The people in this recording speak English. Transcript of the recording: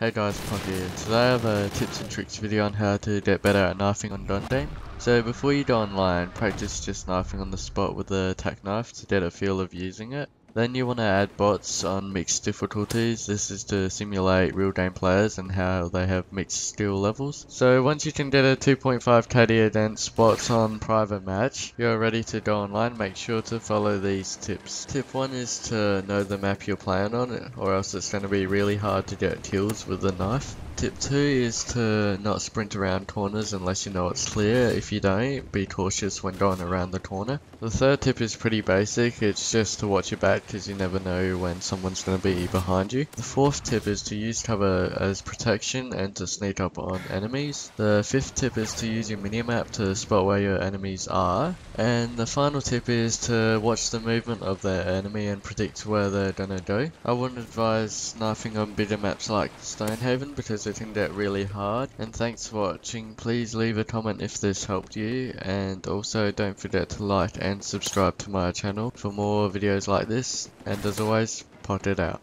Hey guys, here. Today I have a tips and tricks video on how to get better at knifing on gun game. So before you go online, practice just knifing on the spot with the tac knife to get a feel of using it. Then you want to add bots on mixed difficulties. This is to simulate real game players and how they have mixed skill levels. So once you can get a 2.5 KD against bots on private match, you're ready to go online. Make sure to follow these tips. Tip 1 is to know the map you're playing on or else it's going to be really hard to get kills with the knife. Tip 2 is to not sprint around corners unless you know it's clear. If you don't, be cautious when going around the corner. The third tip is pretty basic, it's just to watch your back because you never know when someone's going to be behind you. The fourth tip is to use cover as protection and to sneak up on enemies. The fifth tip is to use your minimap to spot where your enemies are. And the final tip is to watch the movement of their enemy and predict where they're going to go. I wouldn't advise sniping on bigger maps like Stonehaven because it can get really hard. And thanks for watching. Please leave a comment if this helped you. And also don't forget to like and subscribe to my channel for more videos like this. And as always, pot it out.